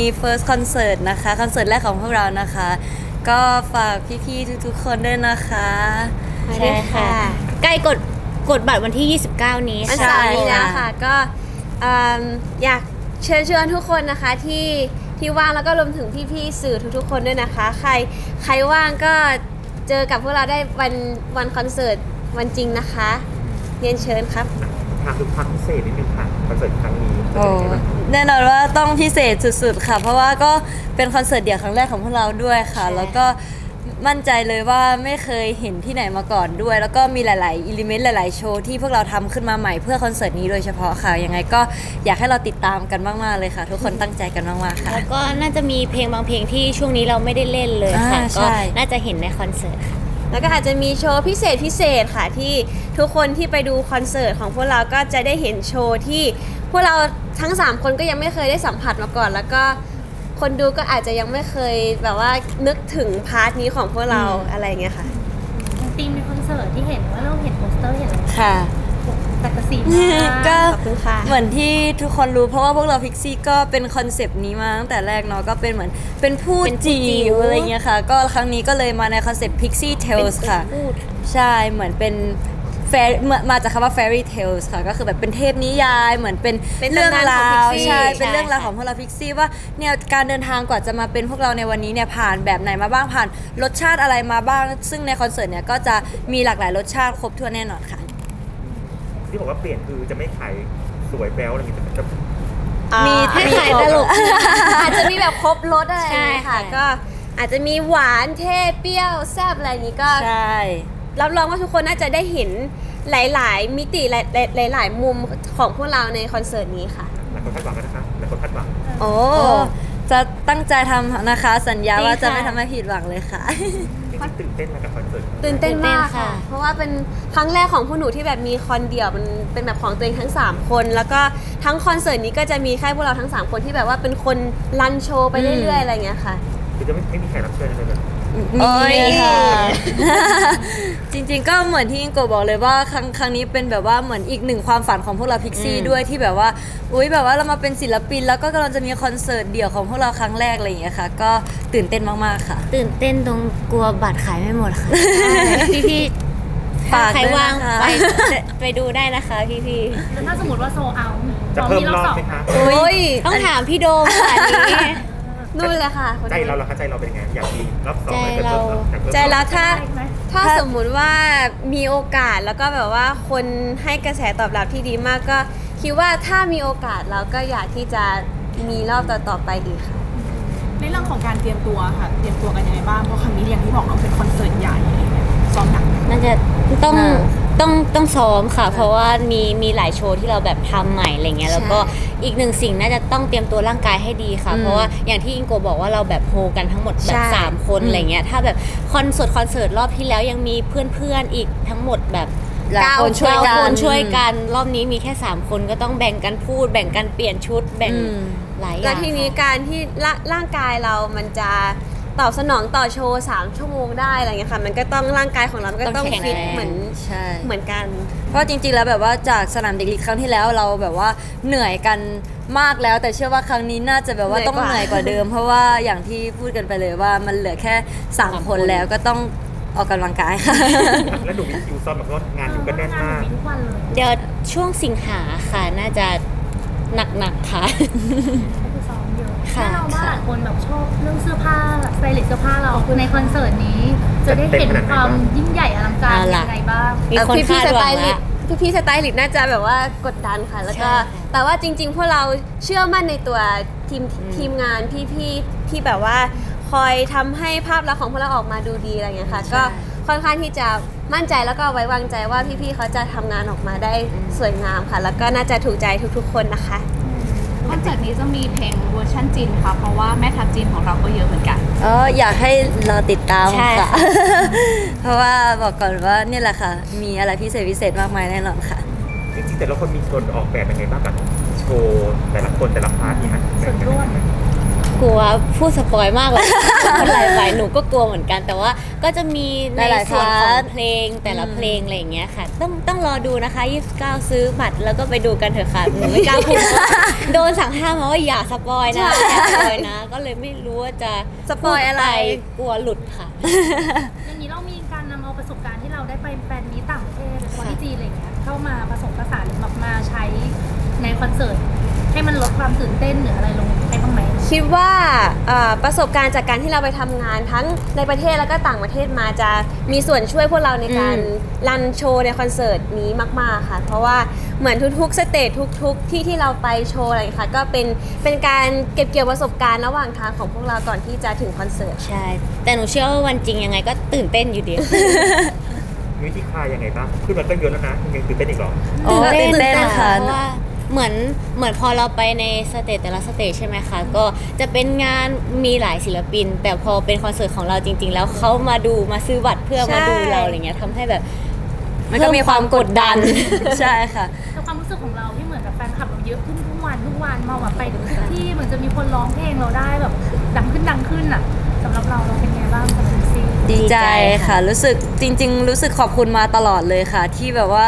มี first concert นะคะคอนเสิร์ตแรกของพวกเรานะคะ ก็ฝากพี่ๆทุกๆคนด้วยนะคะใช่ค่ะ ใกล้กดกดบัตรวันที่ 29 นี้วันค่ะเสาร์นี้แล้วใช่ค่ะ ก็เอิ่มอยากเชิญชวนทุกคนนะคะที่ที่ว่างแล้วก็รวมถึงพี่ๆสื่อทุกๆ คนด้วยนะคะ ใครใครว่างก็เจอกับพวกเราได้วันวันคอนเสิร์ตวันจริงนะคะเรียนเชิญครับ ถามถึงความพิเศษนิดนึงค่ะคอนเสิร์ตครั้งนี้จะโอ้เป็นยังไงบ้างแน่นอนว่าต้องพิเศษสุดๆค่ะ เพราะว่าก็เป็นคอนเสิร์ตเดี่ยวครั้งแรกของพวกเราด้วยค่ะ แล้วก็มั่นใจเลยว่าไม่เคยเห็นที่ไหนมาก่อนด้วย แล้วก็มีหลายๆอิเลเมนต์หลาย ๆ โชว์ที่พวกเราทำขึ้นมาใหม่เพื่อคอนเสิร์ตนี้โดยเฉพาะค่ะ ยังไงก็อยากให้เราติดตามกันมาก ๆ เลยค่ะ ทุกคนตั้งใจกันมาก ๆ ค่ะ แล้วก็น่าจะมีเพลงบางเพลงที่ช่วงนี้เราไม่ได้เล่นเลยค่ะอ่าก็ใช่น่าจะเห็นในคอนเสิร์ตค่ะ แล้วก็อาจจะมีโชว์พิเศษพิเศษค่ะที่ทุกคนที่ไปดูคอนเสิร์ตของพวกเราก็จะได้เห็นโชว์ที่พวกเราทั้ง 3 คนก็ยังไม่เคยได้สัมผัสมาก่อน แล้วก็คนดูก็อาจจะยังไม่เคยแบบว่านึกถึง part นี้ของพวกเราอะไรอย่างเงี้ยค่ะทีมในคอนเสิร์ตที่เห็นว่าเราเห็นโปสเตอร์เห็นอะไรค่ะ แฟนตาซีมากก็ขอบคุณค่ะเหมือนที่ทุกคนรู้เพราะว่าพวกเรา Pixxie ก็เป็น concept นี้มาตั้งแต่แรกเนาะก็เป็นเหมือนเป็นผู้เป็นผู้จิจิ๋๋ววอะไรเงี้ยค่ะ ก็ครั้งนี้ก็เลยมาในคอนเซปต์ Pixie Tales ค่ะพูดใช่เหมือนเป็นแฟมาจากคำว่า fairy tales ค่ะ ก็คือแบบเป็นเทพนิยาย เหมือนเป็นเป็นเรื่องตำนานของราว Pixie ใช่เป็นใช่เรื่องราวค่ะของพวกเราพิกซี่ว่าเนี่ยการเดินทางกว่าจะมาเป็นพวกเราในวันนี้เนี่ยผ่านแบบไหนมาบ้างผ่านรสชาติอะไรมาบ้าง ซึ่งในคอนเสิร์ตเนี่ยก็จะมีหลากหลายรสชาติครบถ้วนแน่นอนค่ะ ที่บอกว่าเปลี่ยนคือจะไม่ขายสวยแบ๊วอะไรอย่างเงี้ยจะมีให้มีขายครบตลกอาจจะมีแบบครบรสอะไรอย่างเงี้ยค่ะใช่ค่ะ ก็อาจจะมีหวานเท่เปรี้ยวแซ่บอะไรอย่างงี้ก็ใช่รับรองว่าทุกคนน่าจะได้เห็นหลาย ๆ มิติหลายๆหลาย ๆ มุมของพวกเราในคอนเสิร์ตนี้ค่ะหลายคนคาดหวังกันนะคะหลายคนคาดหวังโอ้โอ้จะตั้งใจทำนะคะ สัญญาจริงว่าจะค่ะไม่ทำให้ผิดหวังเลยค่ะ จริงๆตื่นเต้นมากับคอนเสิร์ตตื่นเต้นมากตื่นเต้นค่ะค่ะ เพราะว่าเป็นครั้งแรกของพวกหนูที่แบบมีคอนเดี่ยวมันเป็นแบบของตัวเองทั้ง 3 คน แล้วก็ทั้งคอนเสิร์ตนี้ก็จะมีแค่พวกเราทั้ง 3 คนที่แบบว่าเป็นคนรันโชว์ไปเรื่อยๆอะไรอย่างเงี้ยค่ะคือจะไม่ไม่มีแขกรับเชิญอะไรเลย มีโอ้ยค่ะจริง ๆ ก็เหมือนที่อิงโกบอกเลยว่าครั้งครั้งนี้เป็นแบบว่าเหมือนอีกหนึ่งความฝันของพวกเราพิกซี่อืมด้วยที่แบบว่าอุ้ยแบบว่าเรามาเป็นศิลปิน แล้วก็กำลังจะมีคอนเสิร์ตเดี่ยวของพวกเราครั้งแรกอะไรอย่างเงี้ยค่ะ ก็ตื่นเต้นมากๆค่ะ ตื่นเต้นตรงกลัวบัตรขายไม่หมดค่ะพี่พี่ๆฝากใครด้วยว่างนะคะไปไปดูได้นะคะพี่พี่แล้วถ้าสมมติว่าโซเอาจะเพิ่มรอบไหมคะโอ้ยๆต้องถามพี่โดมค่ะอัน นี้นู่นเลยค่ะคนใจนู้นเราล่ะคะใจเราเป็นยังไงอยากมีรอบสองใจไหมเราอยกพิ่มใจแล้วถ้าได้ไหมถ้าสมมุติว่ามีโอกาสแล้วก็แบบว่าคนให้กระแสตอบรับที่ดีมากก็ คิดว่าถ้ามีโอกาสเราก็อยากที่จะมีรอบต่อๆไปอีกค่ะในเรื่องของการเตรียมตัวค่ะเตรียมตัวกันยังไงบ้างเพราะครั้งนี้อย่างที่บอกเราเป็นคอนเสิร์ตใหญ่อะไรเงี้ยซ้อมหนักน่าจะต้องอ่า ต้องต้องซ้อมค่ะ เพราะว่ามีมีหลายโชว์ที่เราแบบทำใหม่อะไรเงี้ยแล้วก็อีกหนึ่งสิ่งน่าจะต้องเตรียมตัวร่างกายให้ดีค่ะอืมเพราะว่าอย่างที่อิงโกบอกว่าเราแบบโฮกันทั้งหมดแบใช่บสามคนอืมอะไรเงี้ยถ้าแบบคอนเสิร์ตคอนเสิร์ตรอบที่แล้วยังมีเพื่อนๆอีกทั้งหมดแบบหลายคนช่วยกัเก้านคนช่วยกันรอบนี้มีแค่ 3 คนก็ต้องแบ่งกันพูด แบ่งกันเปลี่ยนชุดแบ่งอืมหลายอย่าแล้วงทีนี้ค่ะการที่ร่าร่างกายเรามันจะ ตอบสนองต่อโชว์ 3 ชั่วโมงได้อะไรเงี้ยค่ะมันก็ต้องร่างกายของเรามันก็ต้องฟิตเหมือนใช่เหมือนกัน เพราะจริงๆแล้วแบบว่าจากสนามเด็กเล็กครั้งที่แล้วเราแบบว่าเหนื่อยกันมากแล้ว แต่เชื่อว่าครั้งนี้น่าจะแบบว่าเหนื่อยต้องกว่าเหนื่อยกว่าเดิม เพราะว่าอย่างที่พูดกันไปเลยว่ามันเหลือแค่สามสามคคนนแล้วก็ต้องออกกำลังกายค่ะ แล้วดูมีคิวซ้อมแบบว่างานอยู่กันแน่นมากมีทุกวันเลยเดี๋ยวช่วงสิงหาค่ะน่าจะหนักๆค่ะก็ คือซ้อมเยอะค่ะ แน่นอนว่าหลายคนแบบชอบเรื่องเสื้อผ้าสไตลิสต์เสื้อผ้าเราคือในคอนเสิร์ตนี้ จะได้เห็นความยิ่งใหญ่อลังการเอาล่ะ ยังไงบ้าง มีคนพี่คาดสหวัไตงลิละสต์พี่พี่ๆสไตลิสต์น่าจะแบบว่ากดดันค่ะ แล้วก็ ใช่ค่ะแต่ว่าจริง ๆ พวกเราเชื่อมั่นในตัวทีมทีมงานพี่พี่ๆที่แบบว่า คอยทำให้ภาพลักษณ์ของพวกเราออกมาดูดีอะไรเงี้ยค่ะใช่ก็ค่อนข้างที่จะมั่นใจแล้วก็ไว้วางใจว่าพี่ๆเขาจะทำงานออกมาได้สวยงามค่ะ แล้วก็น่าจะถูกใจทุกๆ คนนะคะ คอนเสิร์ตนี้จะมีเพลงเวอร์ชันจีนค่ะ เพราะว่าแม่ทัพจีนของเราก็เยอะเหมือนกันเอออยากให้รอติดตามใช่ค่ะค่ะ เพราะว่าบอกก่อนว่าเนี่ยแหละค่ะ มีอะไรพิเศษพิเศษมากมายแน่นอนค่ะ จริงๆแต่ละคนมีส่วนออกแบบยังไงบ้างกับโชว์แต่ละคนแต่ละ part เนี่ยฮะส่วนร่วม กลัวพูด spoil มากเลยคนหลายฝ่ายหนูก็กลัวเหมือนกันแต่ว่าก็จะมีในหลายๆส่วนของ part เพลงแต่ละอืมเพลงอะไรอย่างเงี้ยค่ะ ต้องต้องรอดูนะคะ 29 ซื้อบัตรแล้วก็ไปดูกันเถอะค่ะหนูไม่กล้าพูดว่าโดนสั่งห้ามมาว่าอย่า spoil นะอย่า spoil นะ ก็เลยไม่รู้ว่าจะ spoil อะไรพูดปกลัวหลุดค่ะอย่างนี้เรามีการนำเอาประสบการณ์ที่เราได้ไป fan meet ต่างประเทศหรือว่าที่จีนอะไรเงี้ยเข้ามาผสมผสานหรือมามาใช้ในคอนเสิร์ต ให้มันลดความตื่นเต้นหรืออะไรลงให้บ้างไหม คิดว่าเอ่อประสบการณ์จากการที่เราไปทำงานทั้งในประเทศแล้วก็ต่างประเทศมาจะมีส่วนช่วยพวกเราในการ run โชว์ในคอนเสิร์ตนี้มาก ๆ ค่ะ เพราะว่าเหมือนทุกๆ stage ทุก ๆ ที่ที่เราไปโชว์อะไรอย่างเงี้ยค่ะ ก็เป็นเป็นการเก็บเกี่ยวประสบการณ์ระหว่างทางของพวกเราก่อนที่จะถึงคอนเสิร์ต ใช่ แต่หนูเชื่อว่าวันจริงยังไงก็ตื่นเต้นอยู่ดี มีวิธีคลายยังไงบ้างขึ้นมาก็เยอะแล้วนะยังตื่นเต้นอีกเหรอโอ้ตื่นเต้นค่ะ เพราะว่า เหมือนเหมือนพอเราไปใน stage แต่ละ stage ใช่ไหมคะก็จะเป็นงานมีหลายศิลปิน แต่พอเป็นคอนเสิร์ตของเราจริง ๆ แล้วเขามาดูมาซื้อบัตรเพื่อมาดูใช่เราอะไรเงี้ยทำให้แบบมันก็มีความกดดันใช่ค่ะแต่ความรู้สึกของเราที่เหมือนกับแฟนคลับเราเยอะขึ้นทุกวันทุกวันมาแบบไปทุกที่เหมือนจะมีคนร้องเพลงเราได้แบบดังขึ้นดังขึ้นอะสำหรับเราเราเป็นไงบ้างสำหรับซี ดีใจดีใจค่ะค่ะ รู้สึกจริง ๆ รู้สึกขอบคุณมาตลอดเลยค่ะ ที่แบบว่า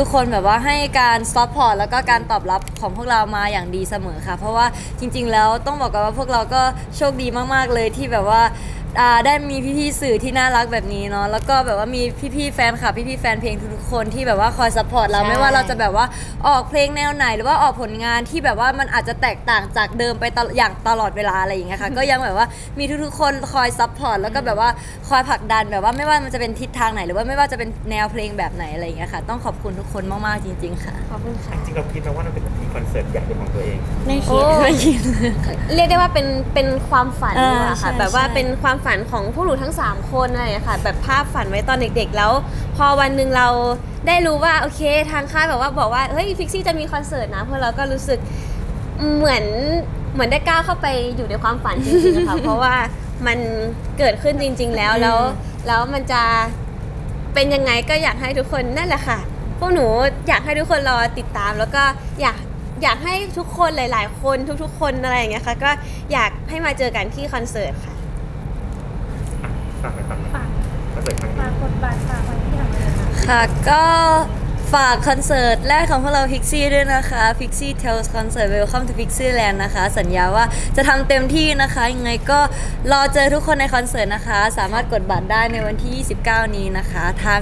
ทุกๆคนแบบว่าให้การ support แล้วก็การตอบรับของพวกเรามาอย่างดีเสมอค่ะ เพราะว่าจริง ๆ แล้วต้องบอกกันว่าพวกเราก็โชคดีมากๆเลยที่แบบว่าอ่า ได้มีพี่ๆสื่อที่น่ารักแบบนี้เนาะแล้วก็แบบว่ามีพี่ๆแฟนคลับพี่ๆแฟนเพลงทุกๆคนที่แบบว่าคอย support เราใช่ไม่ว่าเราจะแบบว่าออกเพลงแนวไหน หรือว่าออกผลงานที่แบบว่ามันอาจจะแตกต่างจากเดิมไปตลอดอย่างตลอดเวลาอะไรอย่างเงี้ยค่ะก็ยังแบบว่ามีทุกๆคนคอย support แล้วก็แบบว่าคอยผลักดันแบบว่าไม่ว่ามันจะเป็นทิศทางไหน หรือว่าไม่ว่าจะเป็นแนวเพลงแบบไหนอะไรอย่างเงี้ยค่ะ ต้องขอบคุณทุกคนมากๆจริง ๆ ค่ะขอบคุณค่ะจริงๆเราคิดไหมว่าเราเป็นมีคอนเสิร์ตใหญ่เป็นของตัวเองไม่โอ้คิดเรียกได้ว่าเป็นเป็นความฝันเออดีกว่าค่ะใช่แบบว่าใช่เป็นความฝันของพวกหนูทั้ง 3 คนอะไรอย่างเงี้ยค่ะ แบบภาพฝันไว้ตอนเด็กๆ แล้ว พอวันหนึ่งเราได้รู้ว่าโอเคทางค่ายแบบว่าบอกว่าเฮ้ย Pixxie จะมีคอนเสิร์ตนะพวกเราก็รู้สึกเหมือนเหมือนได้ก้าวเข้าไปอยู่ในความฝันจริงๆค่ะเพราะว่ามันเกิดขึ้นจริง ๆ แล้วแล้วแล้วมันจะเป็นยังไงก็อยากให้ทุกคนนั่นแหละค่ะ พวกหนูอยากให้ทุกคนรอติดตาม แล้วก็อยากอยากให้ทุกคนหลาย ๆ คนทุก ๆ คนอะไรอย่างเงี้ยค่ะก็อยากให้มาเจอกันที่คอนเสิร์ตค่ะ ฝากไปฝากไปฝากคอนเสิร์ตครั้งฝานี้กกดบัตรฝากไว้ที่ทางเลยค่ะค่ะก็ฝากคอนเสิร์ตแรกของพวกเรา Pixie ด้วยนะคะ Pixie Tales Concert Welcome to Pixie Land นะคะ สัญญาว่าจะทำเต็มที่นะคะ ยังไงก็รอเจอทุกคนในคอนเสิร์ตนะคะ สามารถกดบัตรได้ในวันที่ 29 นี้นะคะ ทาง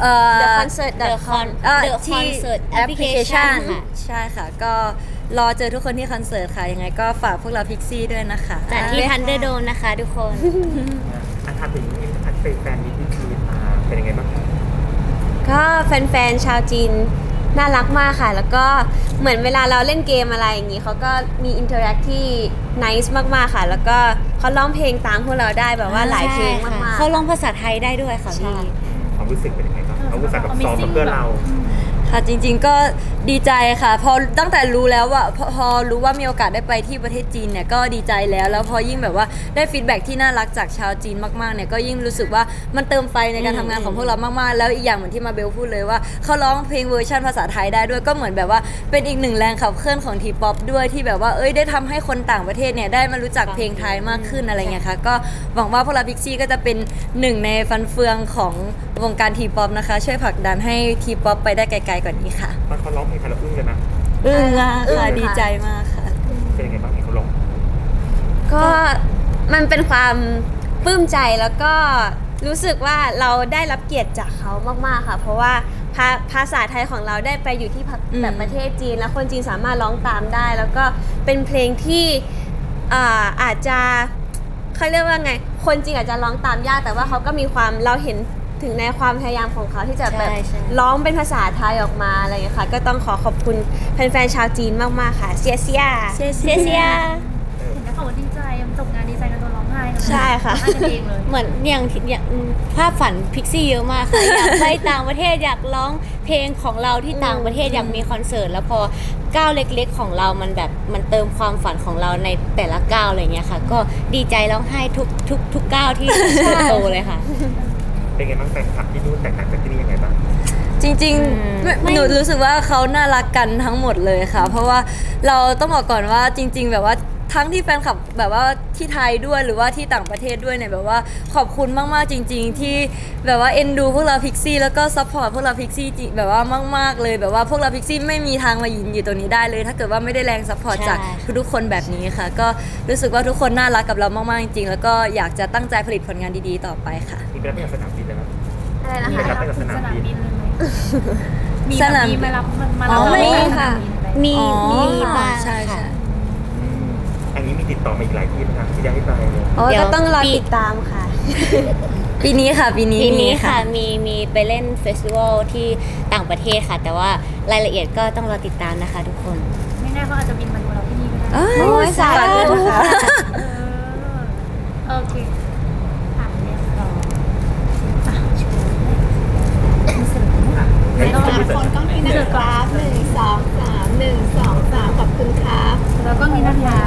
เอ่อ The Concert The Con เอ่อ The ที่ Concert แอปพลิเคชัน Application ค่ะ ใช่ค่ะ ก็รอเจอทุกคนที่คอนเสิร์ตค่ะ ยังไงก็ฝากพวกเรา Pixie ด้วยนะคะ จัดที่ทันเดอร์โดมนะคะทุกคน อะถามถึงอินทัชไป fan meet ที่จีนมาเป็นยังไงบ้างครับก็แฟนๆชาวจีนน่ารักมากค่ะ แล้วก็เหมือนเวลาเราเล่นเกมอะไรอย่างนี้เขาก็มี interact ที่ nice มากๆค่ะ แล้วก็เขาร้องเพลงตามพวกเราได้แบบว่าหลายเพลงมากๆเขาร้องภาษาไทยได้ด้วยค่ะใช่พี่ความรู้สึกเป็นยังไงบ้างเขาอุตส่าห์แบบซ้อมมาเพื่อเรา ค่ะจริงๆก็ดีใจค่ะ พอตั้งแต่รู้แล้วว่าพอพอรู้ว่ามีโอกาสได้ไปที่ประเทศจีนเนี่ยก็ดีใจแล้วแล้วพอยิ่งแบบว่าได้ feedback ที่น่ารักจากชาวจีนมากๆเนี่ยก็ยิ่งรู้สึกว่ามันเติมไฟในการทำงานของพวกเรามากๆ แล้วอีกอย่างเหมือนที่มาเบลพูดเลยว่าเขาร้องเพลงเวอร์ชันภาษาไทยได้ด้วยก็เหมือนแบบว่าเป็นอีกหนึ่งแรงขับเคลื่อนของ T-pop ด้วยที่แบบว่าเอ้ยได้ทำให้คนต่างประเทศเนี่ยได้มารู้จักเพลงไทยมากขึ้นอะไรเงี้ยค่ะก็หวังว่าพวกเรา Pixxie ก็จะเป็นหนึ่งในฟันเฟืองของวงการ T-pop นะคะ ช่วยผลักดันให้ T-pop ไปได้ไกลๆกว่านี้ค่ะตอนเขาร้องเพลงไทยเราอึ้งเลยนะอึ้งมากอึ้งค่ะค่ะดีใจมากค่ะ เป็นยังไงบ้างเห็นเขาร้องก็มันเป็นความปลื้มใจแล้วก็รู้สึกว่าเราได้รับเกียรติจากเขามากๆค่ะ เพราะว่าภาภาษาไทยของเราได้ไปอยู่ที่พะอืมแบบประเทศจีน แล้วคนจีนสามารถร้องตามได้ แล้วก็เป็นเพลงที่อ่าอาจจะเขาเรียกว่าไง คนจีนอาจจะร้องตามยากแต่ว่าเขาก็มีความเราเห็น ถึงในความพยายามของเขาที่จะแบบใช่ใช่ร้องเป็นภาษาไทยออกมาอะไรอย่างเงี้ยค่ะ ก็ต้องขอขอบคุณแฟนๆชาวจีนมากๆค่ะ เซียเซียเซียเซียเออเห็นไหมคะว่าดีใจจบงานดีใจกันตัวร้องไห้กันใช่ค่ะร้องไห้กันเองเลยเหมือนอย่างอย่างภาพฝันพิกซี่เยอะมากค่ะอยากไปต่างประเทศอยากร้องเพลงของเราที่ต่างประเทศอยากมีคอนเสิร์ตแล้วพอก้าวเล็ก ๆ ของเรามันแบบมันเติมความฝันของเราในแต่ละก้าวอะไรเงี้ยค่ะ ก็ดีใจร้องไห้ทุกทุกทุกก้าวที่โตเลยค่ะ เป็นไงบ้างแฟนคลับที่นู่นแตกต่างจากที่นี่ยังไงบ้าง จริงอืมๆไม่ไม่หนูรู้สึกว่าเขาน่ารักกันทั้งหมดเลยค่ะ เพราะว่าเราต้องบอกก่อนว่าจริง ๆ แบบว่า ทั้งที่แฟนคลับแบบว่าที่ไทยด้วยหรือว่าที่ต่างประเทศด้วยเนี่ยแบบว่าขอบคุณมากๆจริง ๆ ที่แบบว่าเอ็นดูพวกเรา Pixxie แล้วก็ support พวกเรา Pixxie แบบว่ามากๆเลยแบบว่าพวกเรา Pixxie ไม่มีทางมายืนอยู่ตรงนี้ได้เลย ถ้าเกิดว่าไม่ได้แรง support ใช่จากทุกๆคนแบบนี้ค่ะ ก็รู้สึกว่าทุกคนน่ารักกับเรามากๆจริงๆแล้วก็อยากจะตั้งใจผลิตผลงานดีๆต่อไปค่ะมีไปรับจากสนามบินเลยไหมอะไรนะมีคะไปรับจากสนามบินเลยไหมมีสนามมีมารับมาอ๋รับอเราไม่ไหค่ะมีอ๋อมีบ้างใช่ใช่ค่ะอืม อันนี้มีติดต่อมาอีกหลายที่นะครับที่จะให้ไปเลยโอ้เดี๋ยวก็ต้องรอปี ติดตามค่ะ ปีนี้ค่ะ ปีนี้ปีนี้มีค่ะ มีมีไปเล่นเฟสติวัลที่ต่างประเทศค่ะ แต่ว่ารายละเอียดก็ต้องรอติดตามนะคะทุกคน ไม่แน่เขาอาจจะบินมาดูเราที่นี่ก็ได้เอ้ยโอ้ยสาธุค่ะเออโอเคอะเรียบร้อยอะโชว์อินเสิร์ตนะ ให้แล้วก็ให้เสิร์ชต้องมีนะครับหนึ่งสองสามหนึ่งสองสามขอบคุณครับแล้วก็มีนะคะ